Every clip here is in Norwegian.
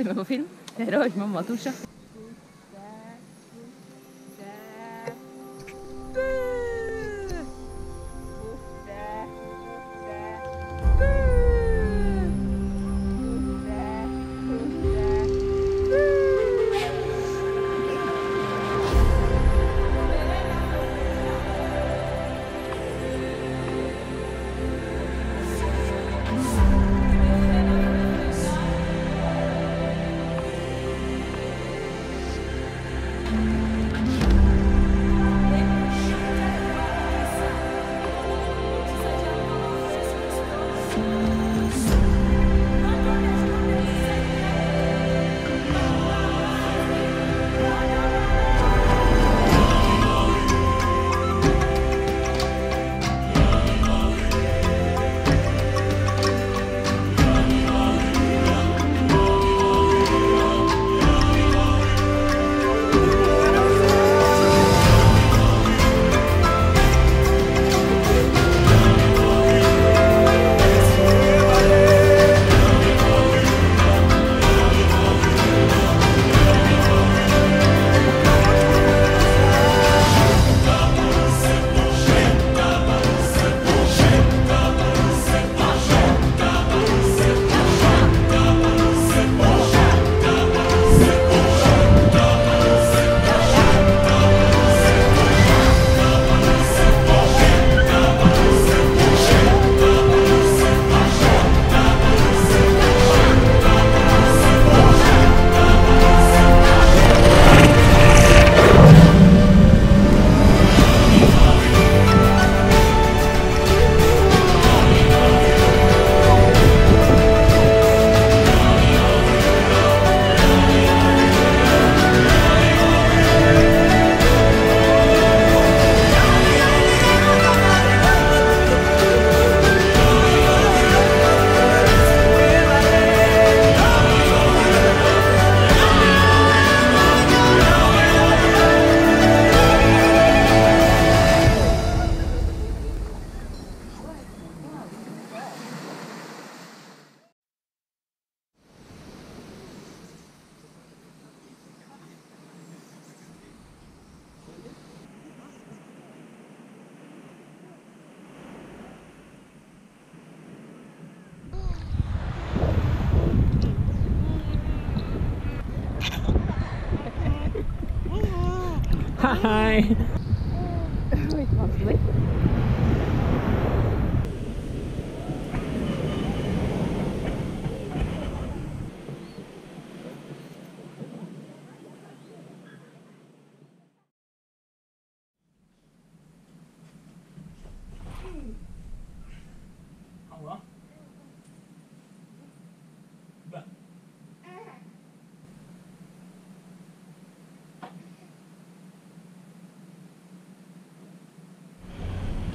Ble med på film. Her har mamma dusja.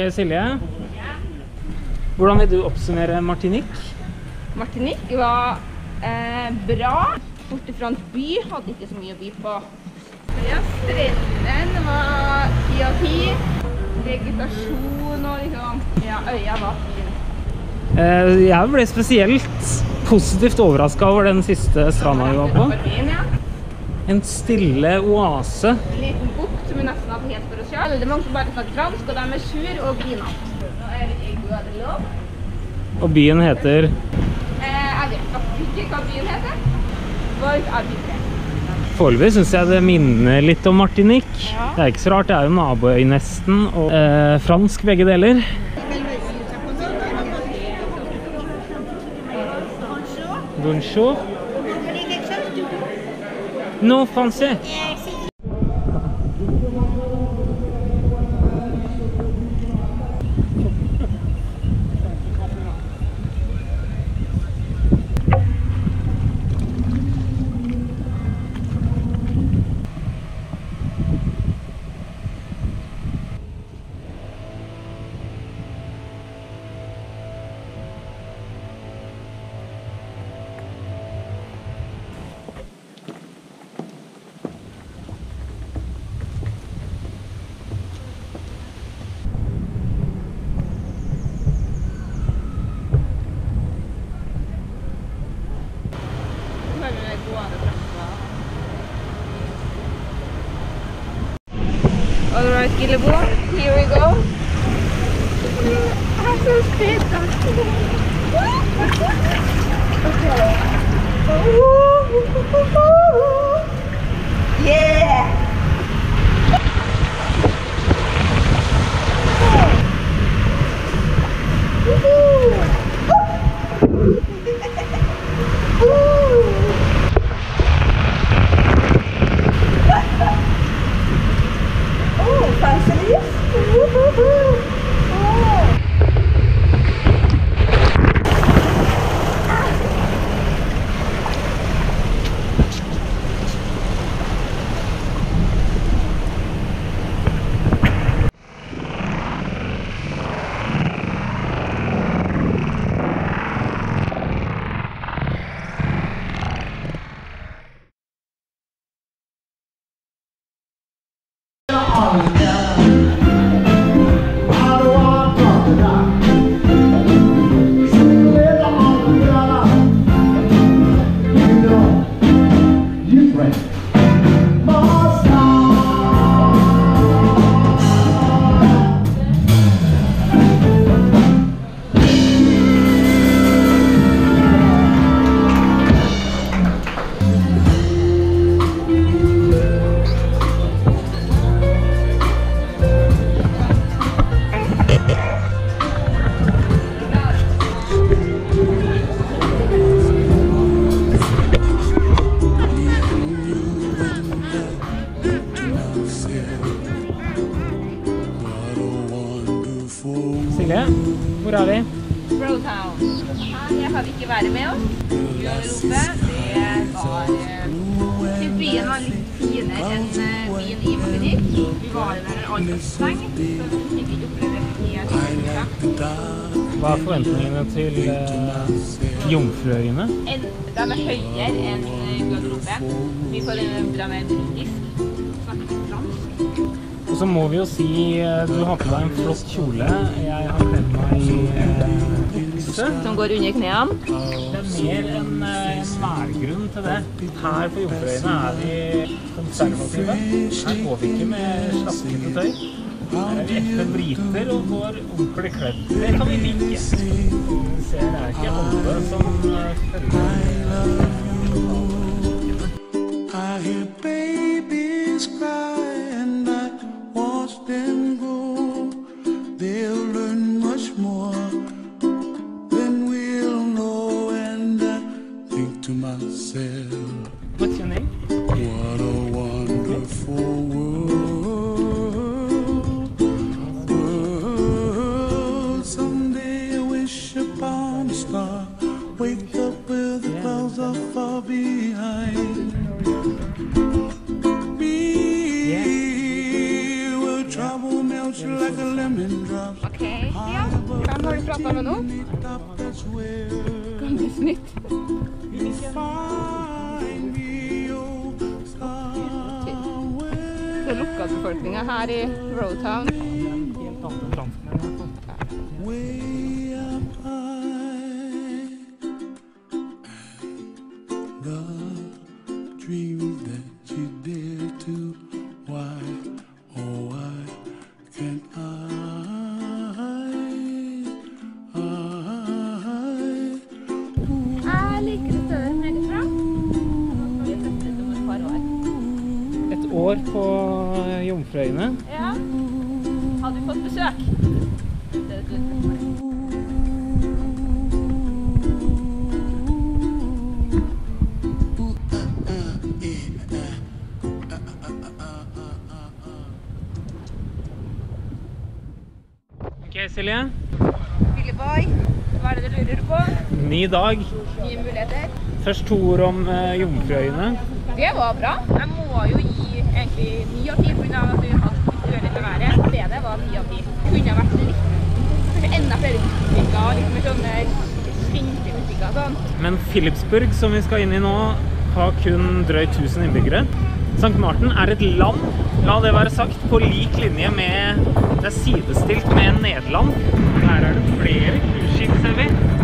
Ok, Silje. Hvordan vil du oppsummere Martinique? Martinique var eh, bra. Borte fra en by hadde ikke så mye å by på. Ja, strendene var ti av ti. Vegetasjon og liksom Ja, øya var fin. Eh, jeg ble spesielt positivt overraska over den siste stranda vi var på. En stille oase. En liten bukt som vi nesten hadde helt for oss. Det er mange som bare snakker fransk, og de er sur og grinete. Og byen heter Eh, jeg vet faktisk ikke hva byen heter. Val Arbitre. Foreløpig syns jeg det minner litt om Martinique. Ja. Det er ikke så rart, det er jo naboøy nesten. Og eh, fransk begge deler. Bonjour. Non français. Gillibor. Here we go. I'm so scared. okay. Yeah. Til uh, Jomfruøyene? En- De er høyere enn eh, Guadalupe. Vi får en de er britisk. Snakker fransk. Og så må vi jo si eh, du har på deg en flott kjole. Jeg har kledd meg i uh. Som går under knærne. Det er mer en, en værgrunn til det. Her på Jomfruøyene er vi konservative. Her går vi ikke med slaskete tøy. Er briter og går ordentlig kledd. Det kan vi like. Vi ser det er ikke alle som eh, følger I år på Jomfruøyene. Ja. Hadde vi fått besøk? Det er Silje. Billeboy. Hva er det du lurer på? Ny dag. Nye muligheter? Først to ord om eh, Jomfruøyene. Det var bra. Jeg må jo gi egentlig ni av ti pga. at vi har litt uheldig med været. Stedet var ni av ti. Kunne vært litt enda flere butikker, litt mer sånne kjente butikker sånn. Men Philipsburg, som vi skal inn i nå, har kun drøyt 1000 innbyggere. St. Martin er et land, la det være sagt, på lik linje med Det er sidestilt med Nederland. Her er det flere cruiseskip, ser vi.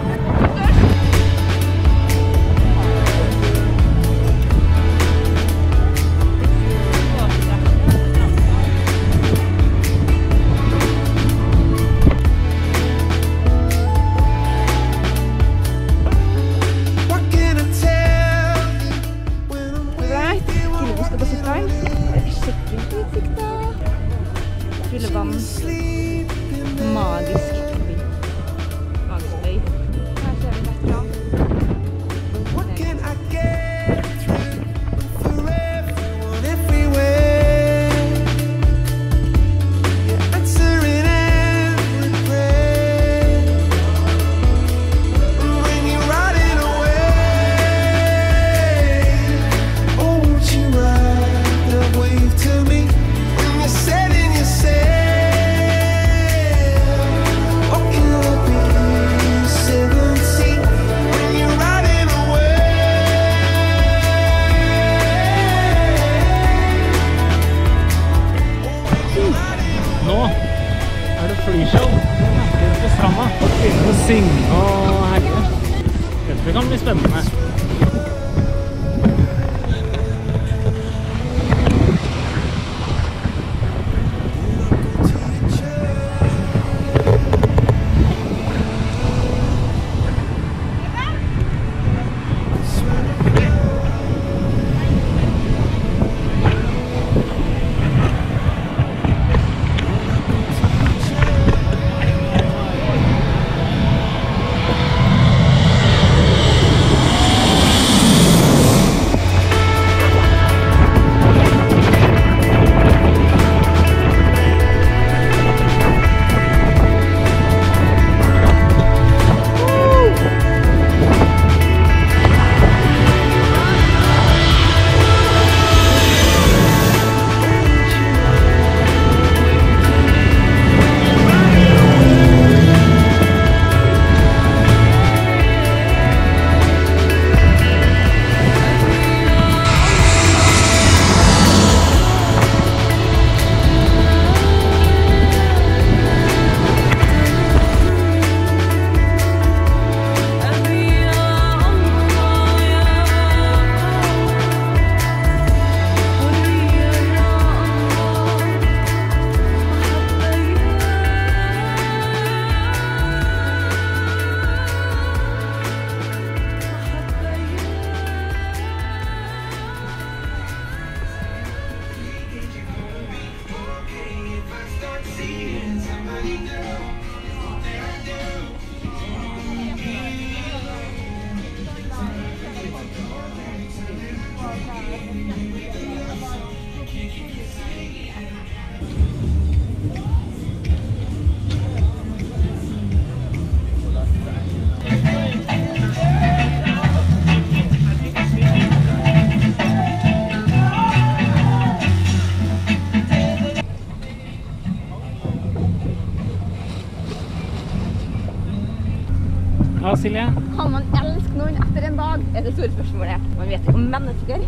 Det store spørsmålet. Man vet ikke om mennesker,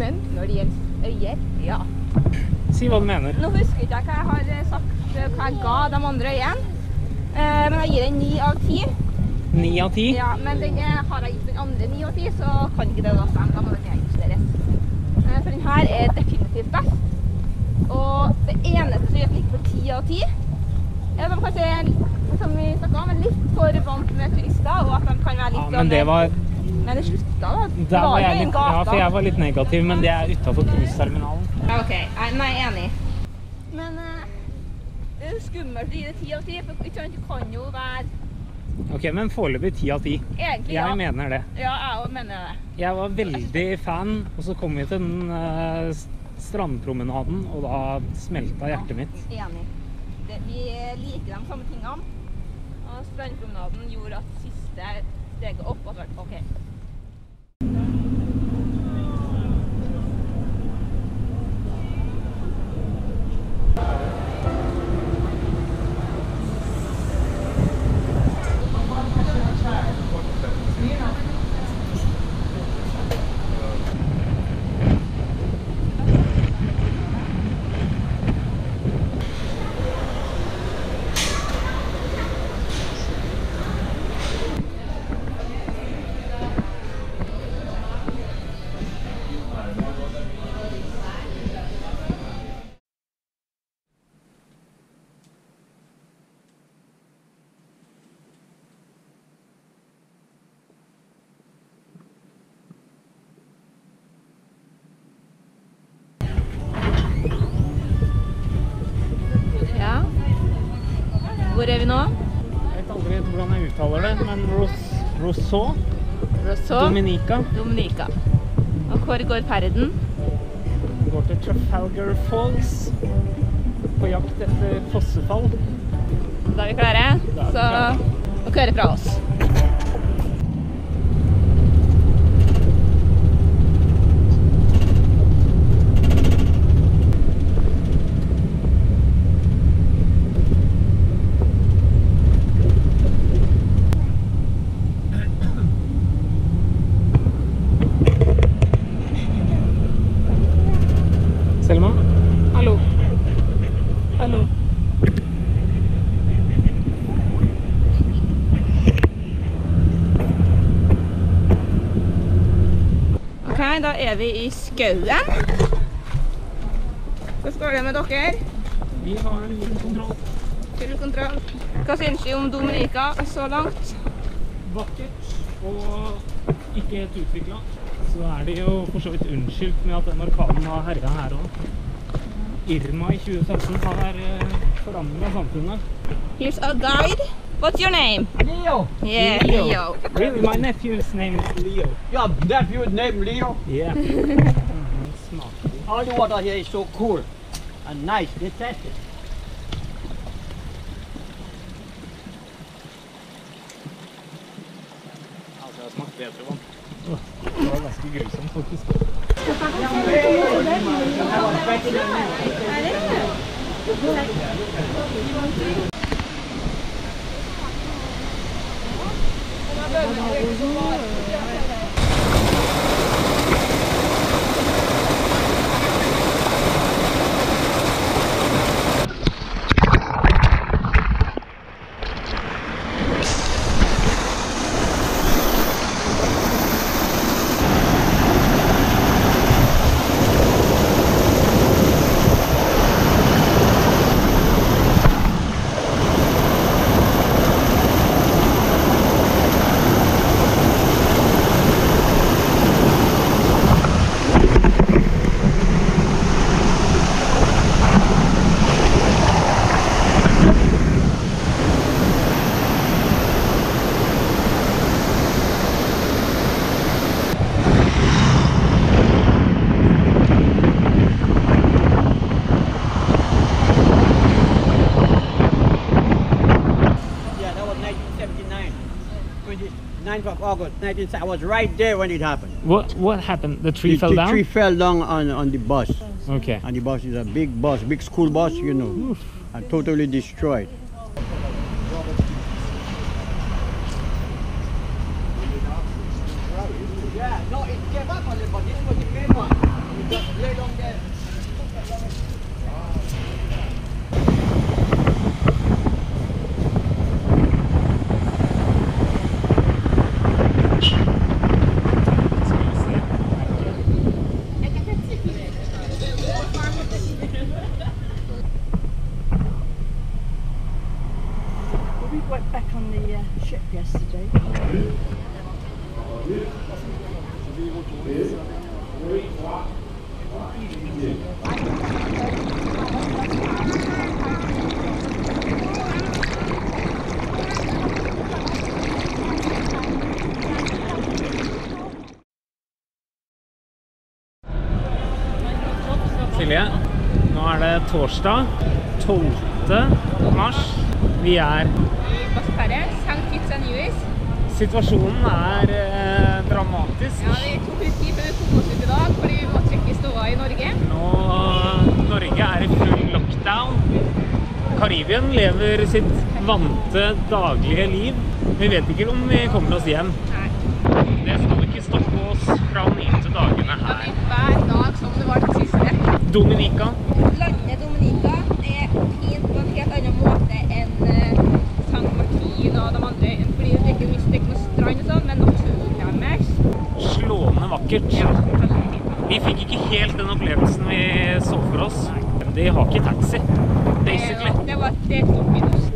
men når det gjelder øyer, ja. Si hva du mener. Nå husker ikke jeg hva jeg har eh, sagt, hva jeg ga de andre øyene. Eh, Men jeg gir den ni av ti. Ni av ti? Ja, men den har jeg gitt den andre ni av ti, så kan ikke det da stemme. Da må den nedjusteres. Eh, For den her er definitivt best. Og det eneste som gjør den ikke for ti av ti, er at de kanskje, som vi snakka om, er litt for vant med turister, og at de kan være litt Ja, men det var Men det slutta, da. Det Der var jeg en litt, ja, for jeg var litt negativ, men det er utafor cruiseterminalen. OK. Nei, enig. Men uh, det er skummelt å gi det ti av ti, for ikke sant, det kan jo være Ok, men foreløpig ti av ti. Egentlig, ja. Jeg mener det. Ja, jeg òg mener det. Jeg var veldig fan, og så kom vi til den uh, strandpromenaden, og da smelta hjertet mitt. Enig. Det, vi liker de samme tingene. Og strandpromenaden gjorde at siste steget opp hadde Thank you. Hvor er vi nå? Jeg vet aldri hvordan jeg uttaler det, men Ros Rousseau, Rousseau, Dominica, Dominica. Og hvor går ferden? går til Trafalgar Falls på jakt etter fossefall. Da er vi klare. Er vi Så klare. dere hører fra oss. Selma? Hallo. Hallo. Ok, da er vi i skauen. Hvordan går det med dere? Vi har full kontroll. Full kontroll. Hva syns vi om Dominica så langt? Vakkert og ikke helt utvikla. Så er de jo for så vidt unnskyldt med at den orkanen har herja her òg. Irma i 2017 har forandra samfunnet. Here's a guide. What's your name? Leo. Yeah, Leo. Leo. Really, my nephew's name is Leo. Your nephew's name Leo. Yeah. Mhm, All the water here is so cool and nice. They test it. Altså, jeg har smakt bedre vann. Det var ganske grusomt, faktisk. Vamos ao. 29th of August, 1970. I was right there when it happened. What what happened? The tree the, fell the down? The tree fell down on, on the bus. Okay. And the bus is a big bus, big school bus, you know, and totally destroyed. Silje, nå er det torsdag 12. mars. Vi er Basseterre, St. Kitts and. Situasjonen er eh, dramatisk. Ja, vi tok litt tid før vi kom oss ut i dag, fordi vi må trekke ståa i Norge. Nå Norge er i full lockdown. Karibien lever sitt vante daglige liv. Vi vet ikke om vi kommer oss hjem. Nei. Det skal ikke stoppe oss fra å nyte dagene her. hver dag som det var den siste. Dominica. Landet Dominica er fint på en helt annen måte enn eh, San Martin og de andre. Fordi det er ikke mye strand og sånn, men naturen deres Slående vakkert. ja. Vi fikk ikke helt den opplevelsen vi så for oss. De har ikke taxi, basically. Det, var det et.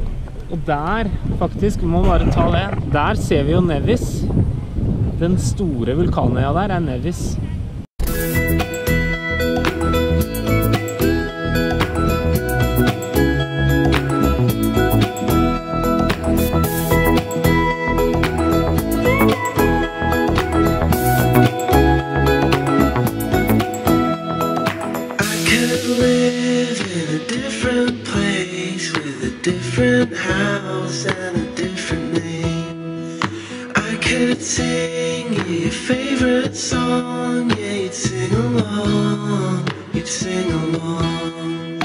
Og der, faktisk, må bare ta det, der ser vi jo Nevis. Den store vulkanøya der er Nevis. Favorite song, yeah, you'd sing along, you'd sing along.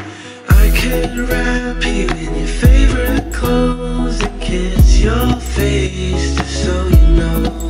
I could wrap you in your favorite clothes and kiss your face just so you know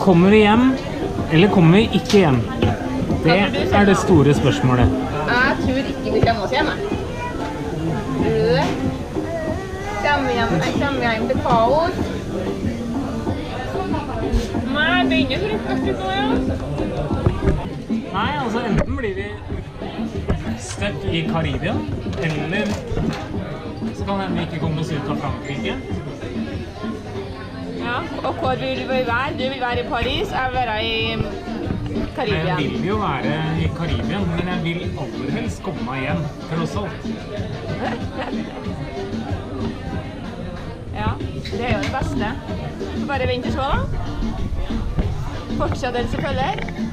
Kommer vi hjem, eller kommer vi ikke hjem? Det er det store spørsmålet. Jeg tror ikke vi kommer oss hjem. jeg. Tror du det? Kommer hjem, jeg kommer hjem til kaos. Nei, jeg begynner å frykte litt nå, ja. Nei, altså enten blir vi stuck i Karibia, eller så kan det hende vi ikke kommer oss ut av Frankrike. Ja. Og hvor vil vi være? Du vil være i Paris, jeg vil være i Karibia. Jeg vil jo være i Karibia, men jeg vil aller helst komme meg hjem, tross alt. Ja, det er jo det beste. Bare vent og se, da. Fortsettelse følger.